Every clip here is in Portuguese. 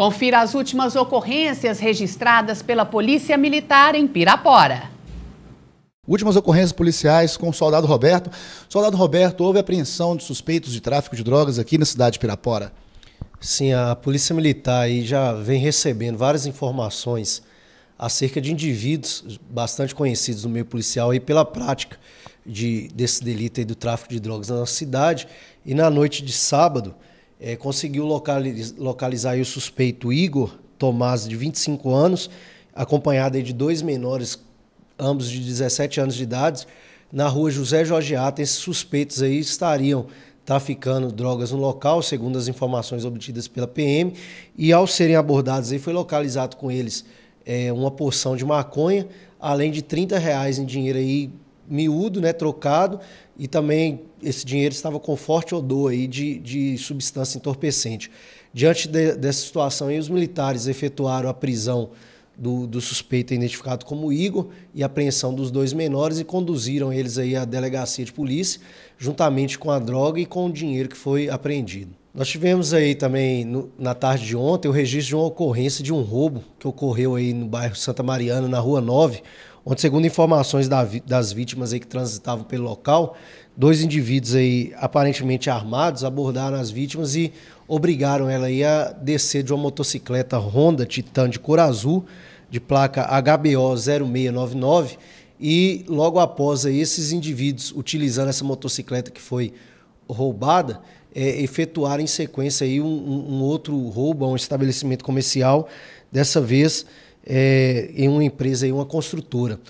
Confira as últimas ocorrências registradas pela Polícia Militar em Pirapora. Últimas ocorrências policiais com o soldado Roberto. Soldado Roberto, houve apreensão de suspeitos de tráfico de drogas aqui na cidade de Pirapora? Sim, a Polícia Militar aí já vem recebendo várias informações acerca de indivíduos bastante conhecidos no meio policial aí pela prática de, desse delito aí do tráfico de drogas na nossa cidade. E na noite de sábado, é, conseguiu localizar, localizar o suspeito Igor Tomás, de 25 anos, acompanhado de dois menores ambos de 17 anos de idade, na rua José Jorge Ata. Esses suspeitos aí estariam traficando drogas no local, segundo as informações obtidas pela PM, e ao serem abordados aí foi localizado com eles é, uma porção de maconha, além de 30 reais em dinheiro aí miúdo, né, trocado, e também esse dinheiro estava com forte odor aí de, de substância entorpecente. Diante de, dessa situação aí, os militares efetuaram a prisão do, do, suspeito identificado como Igor e apreensão dos dois menores e conduziram eles aí à delegacia de polícia, juntamente com a droga e com o dinheiro que foi apreendido. Nós tivemos aí também no, na tarde de ontem o registro de uma ocorrência de um roubo que ocorreu aí no bairro Santa Mariana, na Rua 9, onde segundo informações da, das vítimas aí que transitavam pelo local, dois indivíduos aí aparentemente armados abordaram as vítimas e obrigaram ela aí a descer de uma motocicleta Honda Titan de cor azul de placa HBO 0699 e logo após aí, esses indivíduos utilizando essa motocicleta que foi roubada, é, efetuaram em sequência aí um, um, outro roubo a um estabelecimento comercial, dessa vez é, em uma empresa, aí, uma construtora.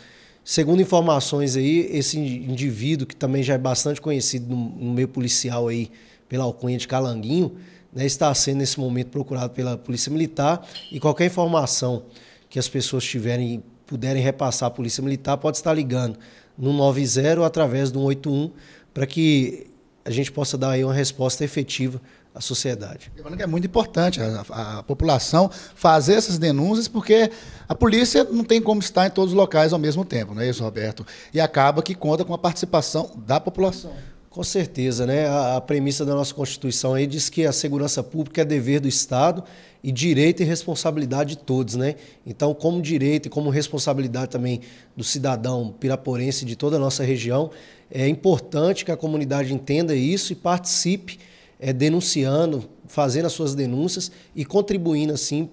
Segundo informações aí, esse indivíduo, que também já é bastante conhecido no, no meio policial aí, pela alcunha de Calanguinho, né, está sendo nesse momento procurado pela Polícia Militar e qualquer informação que as pessoas tiverem puderem repassar à Polícia Militar, pode estar ligando no 90 através do 181 para que a gente possa dar aí uma resposta efetiva à sociedade. É muito importante a, a, população fazer essas denúncias, porque a polícia não tem como estar em todos os locais ao mesmo tempo, não é isso, Roberto? E acaba que conta com a participação da população. Com certeza, né? A, a, premissa da nossa Constituição aí diz que a segurança pública é dever do Estado e direito e responsabilidade de todos, né? Então, como direito e como responsabilidade também do cidadão piraporense de toda a nossa região, é importante que a comunidade entenda isso e participe é, denunciando, fazendo as suas denúncias e contribuindo assim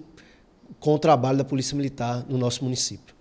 com o trabalho da Polícia Militar no nosso município.